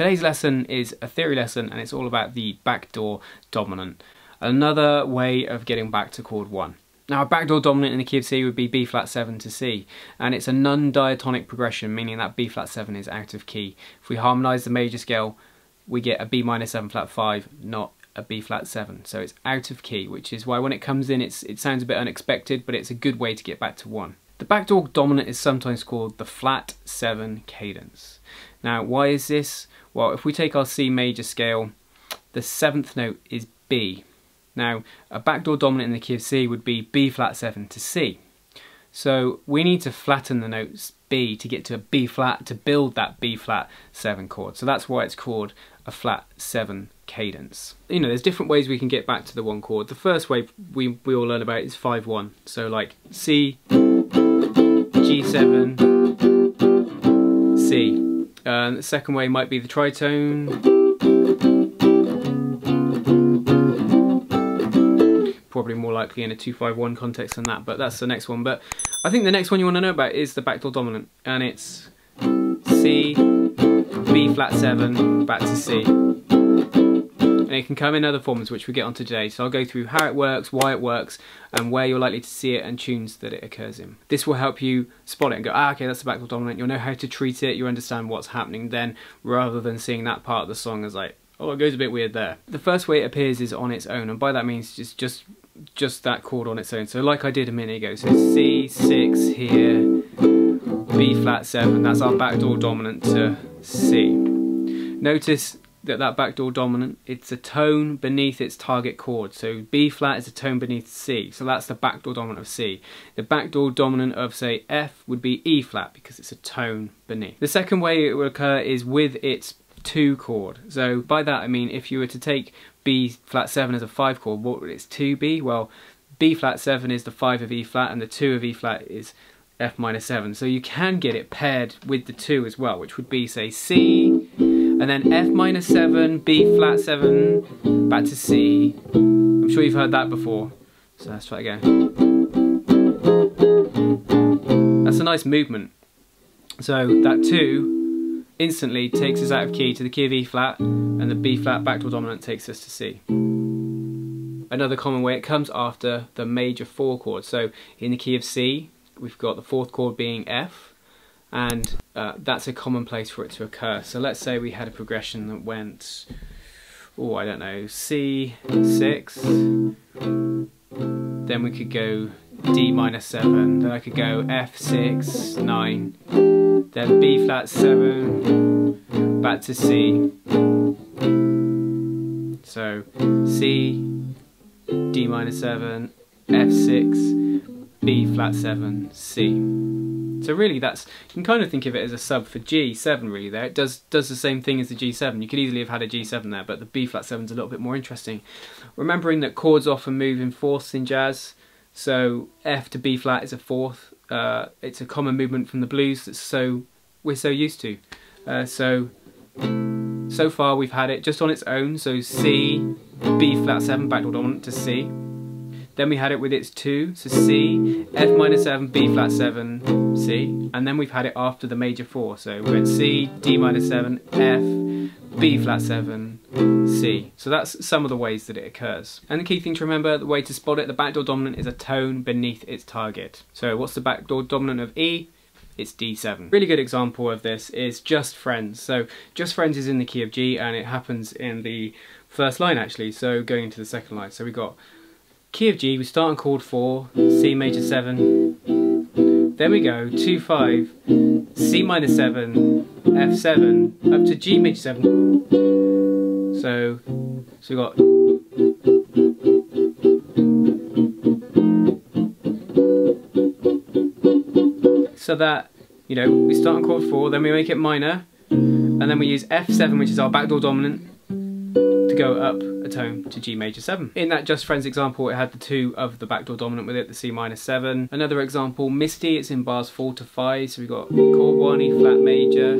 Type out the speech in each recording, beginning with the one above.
Today's lesson is a theory lesson and it's all about the backdoor dominant. Another way of getting back to chord 1. Now a backdoor dominant in the key of C would be B flat 7 to C and it's a non-diatonic progression meaning that B flat 7 is out of key. If we harmonise the major scale we get a B minor 7 flat 5 not a B flat 7 so it's out of key which is why when it comes in it's, it sounds a bit unexpected but it's a good way to get back to 1. The backdoor dominant is sometimes called the flat 7 cadence. Now why is this? Well if we take our C major scale the seventh note is B now, a backdoor dominant in the key of C would be B flat 7 to C. So we need to flatten the notes B to get to a B flat to build that B flat 7 chord. So that's why it's called a flat 7 cadence. You know, there's different ways we can get back to the one chord. The first way we, we all learn about is 5-1. So like C, G7, C. Uh, the second way might be the tritone, probably more likely in a 251 context than that, but that's the next one. But I think the next one you want to know about is the backdoor dominant, and it's C, B flat 7, back to C. And it can come in other forms, which we get onto today. So I'll go through how it works, why it works, and where you're likely to see it and tunes that it occurs in. This will help you spot it and go, ah, okay, that's the backdoor dominant. You'll know how to treat it, you understand what's happening then, rather than seeing that part of the song as like, oh, it goes a bit weird there. The first way it appears is on its own, and by that means just just just that chord on its own. So like I did a minute ago, so C6 here, B flat 7, that's our backdoor dominant to C. Notice that that backdoor dominant, it's a tone beneath its target chord. So B flat is a tone beneath C, so that's the backdoor dominant of C. The backdoor dominant of say F would be E flat because it's a tone beneath. The second way it would occur is with its 2 chord. So by that I mean if you were to take B flat 7 as a 5 chord, what would its 2 be? Well, B flat 7 is the 5 of E flat and the 2 of E flat is F minor 7. So you can get it paired with the 2 as well, which would be say C, and then F minor 7, B flat 7, back to C. I'm sure you've heard that before, so let's try again. That's a nice movement. So that 2 instantly takes us out of key to the key of E flat and the B flat backdoor dominant takes us to C. Another common way it comes after the major 4 chord. So in the key of C we've got the fourth chord being F and uh, that's a common place for it to occur. So let's say we had a progression that went, oh I don't know, C6, then we could go D minor 7, then I could go F6, 9, then B flat 7, back to C. So C, D minor 7, F6, B flat 7, C. So really that's, you can kind of think of it as a sub for G7 really there. It does, does the same thing as the G7. You could easily have had a G7 there, but the B flat 7 is a little bit more interesting. Remembering that chords often move in fourths in jazz, so F to B flat is a fourth. Uh, it's a common movement from the blues that's so we're so used to. Uh, so so far we've had it just on its own. So C, B flat seven backdoor dominant to C. Then we had it with its two, so C, F minor seven, B flat seven, C, and then we've had it after the major four. So we went C, D minor seven, F, B flat seven, C. So that's some of the ways that it occurs. And the key thing to remember, the way to spot it, the backdoor dominant is a tone beneath its target. So what's the backdoor dominant of E? It's D7. Really good example of this is Just Friends. So Just Friends is in the key of G and it happens in the first line actually, so going into the second line. So we got key of G, we start on chord 4, C major 7, then we go 2 5, C minor 7, F7, up to G major 7. So, so we got so that, you know, we start on chord 4, then we make it minor, and then we use F7, which is our backdoor dominant, to go up a tone to G major 7. In that Just Friends example, it had the two of the backdoor dominant with it, the C minor 7. Another example, Misty, it's in bars 4 to 5, so we've got chord 1, E flat major.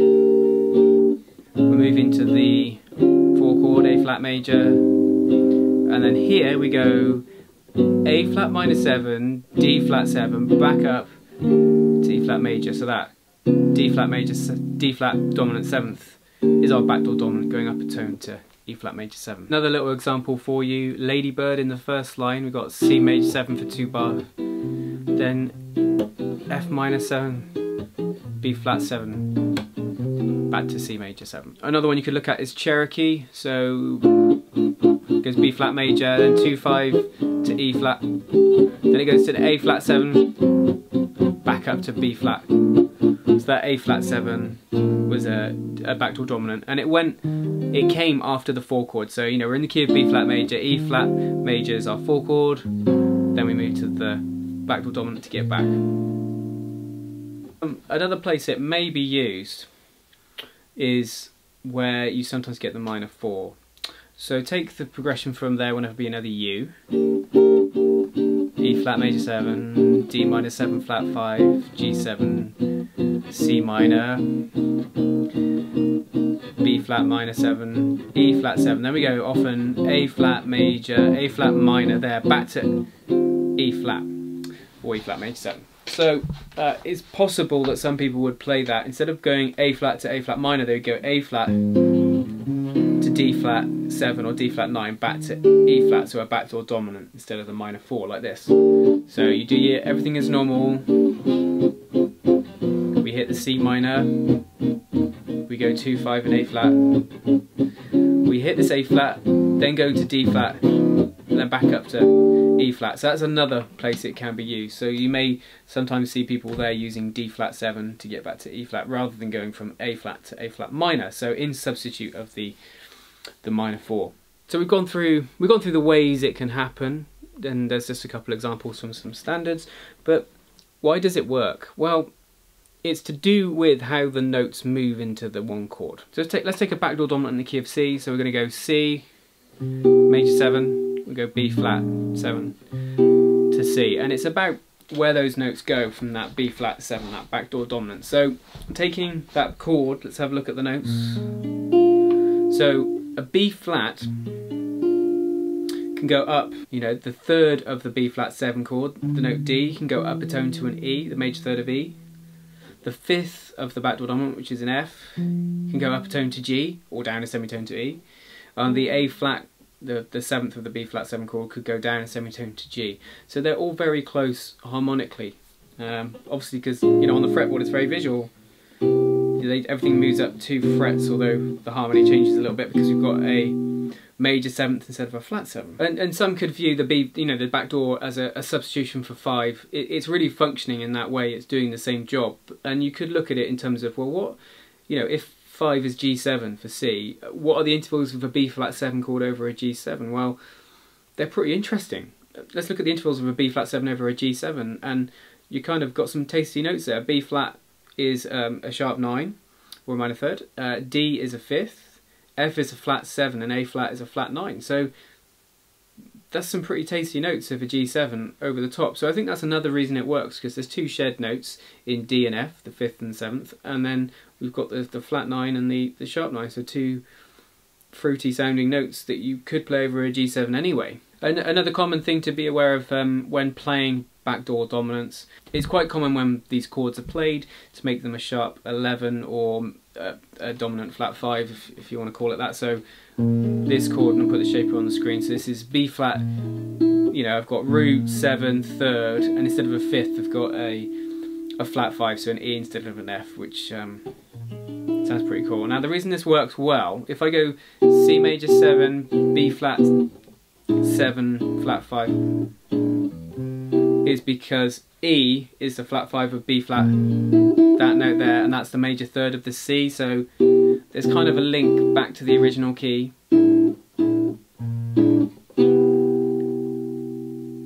We move into the 4 chord, A flat major. And then here we go A flat minor 7, D flat 7, back up, D flat major, so that D flat major, D flat dominant 7th is our backdoor dominant going up a tone to E flat major 7. Another little example for you, Ladybird in the first line, we've got C major 7 for 2 bar, then F minor 7, B flat 7, back to C major 7. Another one you could look at is Cherokee, so it goes B flat major, then 2 5 to E flat, then it goes to the A flat 7, back up to B flat. So that A flat 7 was a, a backdoor dominant. And it went it came after the four chord. So you know we're in the key of B flat major. E flat major is our four chord. Then we move to the backdoor dominant to get back. Um, another place it may be used is where you sometimes get the minor 4 so take the progression from There Will Never Be Another You. E flat major 7 D minor 7 flat 5 G7 C minor B flat minor 7, E flat 7. Then we go often A flat major, A flat minor there, back to E flat or E flat major 7. So uh, it's possible that some people would play that instead of going A flat to A flat minor, they would go A flat to D flat 7 or D flat 9 back to E flat, so a backdoor dominant instead of the minor 4 like this. So you do your everything is normal. C minor, we go 2, 5 and A flat. We hit this A flat, then go to D flat, and then back up to E flat. So that's another place it can be used. So you may sometimes see people there using D flat 7 to get back to E flat rather than going from A flat to A flat minor. So in substitute of the the minor 4. So we've gone through we've gone through the ways it can happen and there's just a couple examples from some standards, but why does it work? Well, it's to do with how the notes move into the one chord. So let's take, let's take a backdoor dominant in the key of C. So we're going to go C, major 7, we go B flat 7 to C. And it's about where those notes go from that B flat 7, that backdoor dominant. So taking that chord, let's have a look at the notes. So a B flat can go up, you know, the third of the B flat 7 chord, the note D, can go up a tone to an E, the major third of E the fifth of the backdoor dominant, which is an F, can go up a tone to G or down a semitone to E. And the A flat, the, the seventh of the B flat 7 chord, could go down a semitone to G. So they're all very close harmonically. Um, obviously, because you know on the fretboard it's very visual. They, everything moves up two frets, although the harmony changes a little bit because you've got a major seventh instead of a flat seven. And, and some could view the B, you know, the back door as a, a substitution for five. It, it's really functioning in that way. It's doing the same job. And you could look at it in terms of, well, what, you know, if five is G7 for C, what are the intervals of a B flat seven chord over a G7? Well, they're pretty interesting. Let's look at the intervals of a B flat seven over a G7, and you kind of got some tasty notes there. B flat is um, a sharp nine, or a minor third. Uh, D is a fifth. F is a flat 7 and A flat is a flat 9. So that's some pretty tasty notes of a G7 over the top. So I think that's another reason it works because there's two shared notes in D and F, the 5th and 7th, and then we've got the, the flat 9 and the, the sharp 9, so two fruity sounding notes that you could play over a G7 anyway. And another common thing to be aware of um, when playing backdoor dominants. It's quite common when these chords are played to make them a sharp 11 or a, a dominant flat 5 if, if, you want to call it that. So this chord, and I'll put the shaper on the screen, so this is B flat, you know, I've got root, 7, third, and instead of a fifth I've got a, a flat 5, so an E instead of an F, which um, sounds pretty cool. Now the reason this works well, if I go C major 7, B flat 7, flat 5, is because E is the flat 5 of B flat, that note there, and that's the major third of the C, so there's kind of a link back to the original key. You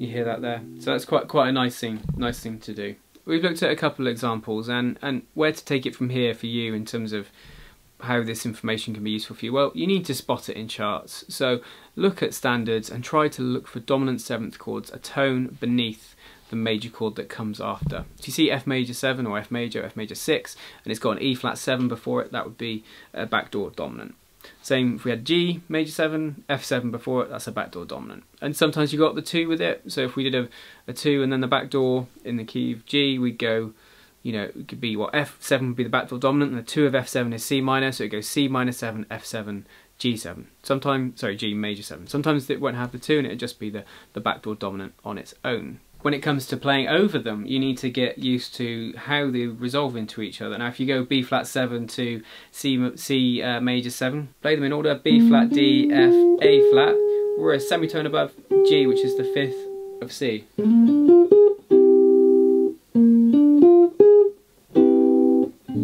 hear that there? So that's quite quite a nice thing, nice thing to do. We've looked at a couple of examples and, and where to take it from here for you in terms of how this information can be useful for you? Well, you need to spot it in charts. So look at standards and try to look for dominant seventh chords, a tone beneath the major chord that comes after. So you see F major 7 or F major, F major 6, and it's got an E flat 7 before it, that would be a backdoor dominant. Same if we had G major 7, F7 before it, that's a backdoor dominant. And sometimes you got the 2 with it, so if we did a, a 2 and then the backdoor in the key of G, we'd go you know, it could be what F7 would be the backdoor dominant, and the two of F7 is C minor, so it goes C minor 7, F7, G7. Sometimes, sorry, G major 7. Sometimes it won't have the two, and it'll just be the, the backdoor dominant on its own. When it comes to playing over them, you need to get used to how they resolve into each other. Now, if you go B flat 7 to C, C uh, major 7, play them in order B flat, D, F, A flat, we're a semitone above G, which is the fifth of C.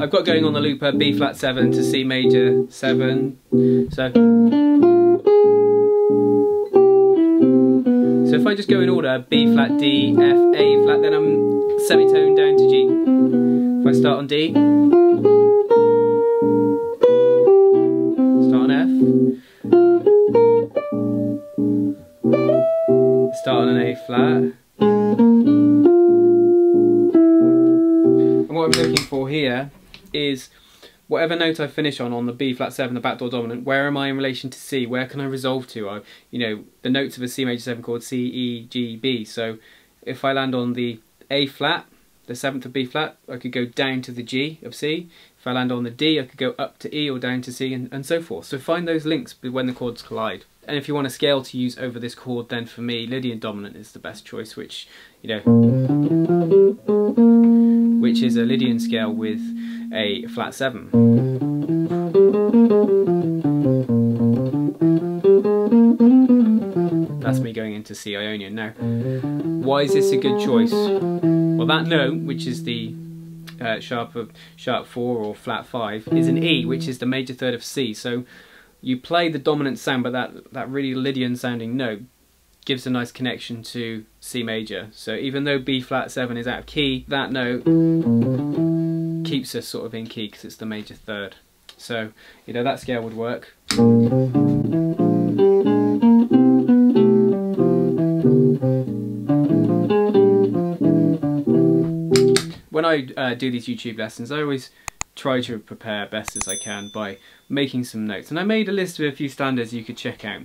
I've got going on the looper B flat 7 to C major 7. So So if I just go in order B flat D F A flat then I'm semitone down to G. If I start on D start on F start on an A flat and what I'm looking for here is whatever note I finish on on the B flat 7, the backdoor dominant, where am I in relation to C? Where can I resolve to? I, you know, the notes of a C major 7 chord C, E, G, B. So if I land on the A flat, the 7th of B flat, I could go down to the G of C. If I land on the D, I could go up to E or down to C and, and so forth. So find those links when the chords collide. And if you want a scale to use over this chord, then for me, Lydian dominant is the best choice, which, you know, which is a Lydian scale with a flat 7. That's me going into C Ionian. Now, why is this a good choice? Well, that note, which is the uh, sharp of sharp 4 or flat 5, is an E, which is the major third of C. So you play the dominant sound, but that, that really Lydian sounding note gives a nice connection to C major. So even though B flat 7 is out of key, that note keeps us sort of in key because it's the major third. So, you know, that scale would work. When I uh, do these YouTube lessons, I always try to prepare best as I can by making some notes. And I made a list of a few standards you could check out.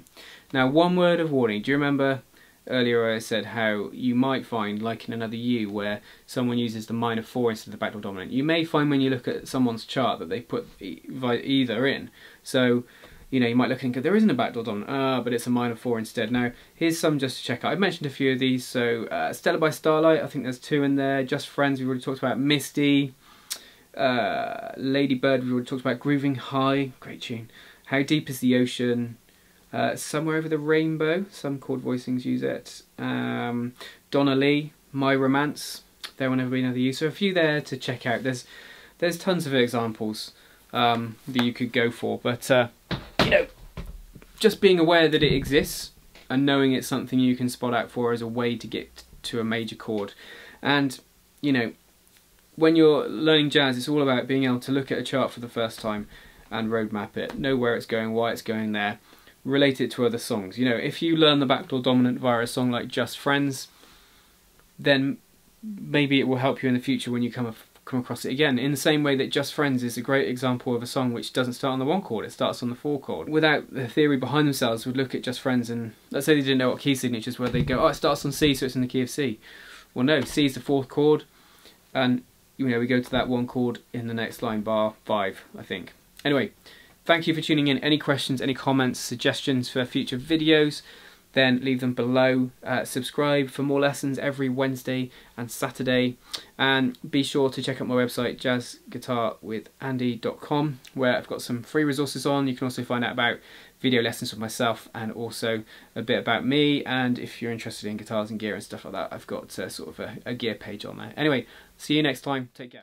Now, one word of warning. Do you remember earlier I said how you might find, like in Another You, where someone uses the minor 4 instead of the backdoor dominant. You may find when you look at someone's chart that they put either in. So, you know, you might look and go, there isn't a backdoor dominant, ah, but it's a minor 4 instead. Now, here's some just to check out. I've mentioned a few of these. So, uh, Stella by Starlight, I think there's two in there. Just Friends, we've already talked about. Misty, uh, Lady Bird, we've already talked about. Groovin' High, great tune. How Deep is the Ocean? Uh, Somewhere Over the Rainbow, some chord voicings use it. Um, Donna Lee, My Romance, There Will Never Be Another You. So a few there to check out. There's there's tons of examples um, that you could go for, but uh, you know, just being aware that it exists and knowing it's something you can spot out for as a way to get to a major chord. And you know, when you're learning jazz, it's all about being able to look at a chart for the first time and roadmap it, know where it's going, why it's going there, relate it to other songs. You know, if you learn the backdoor dominant via a song like Just Friends, then maybe it will help you in the future when you come come across it again. In the same way that Just Friends is a great example of a song which doesn't start on the one chord, it starts on the four chord. Without the theory behind themselves, would look at Just Friends and let's say they didn't know what key signatures were, they'd go, oh, it starts on C, so it's in the key of C. Well, no, C is the fourth chord, and you know we go to that one chord in the next line, bar five, I think. Anyway. Thank you for tuning in. Any questions, any comments, suggestions for future videos, then leave them below. Uh, subscribe for more lessons every Wednesday and Saturday. And be sure to check out my website, jazzguitarwithandy.com, where I've got some free resources on. You can also find out about video lessons with myself and also a bit about me. And if you're interested in guitars and gear and stuff like that, I've got uh, sort of a, a gear page on there. Anyway, see you next time. Take care.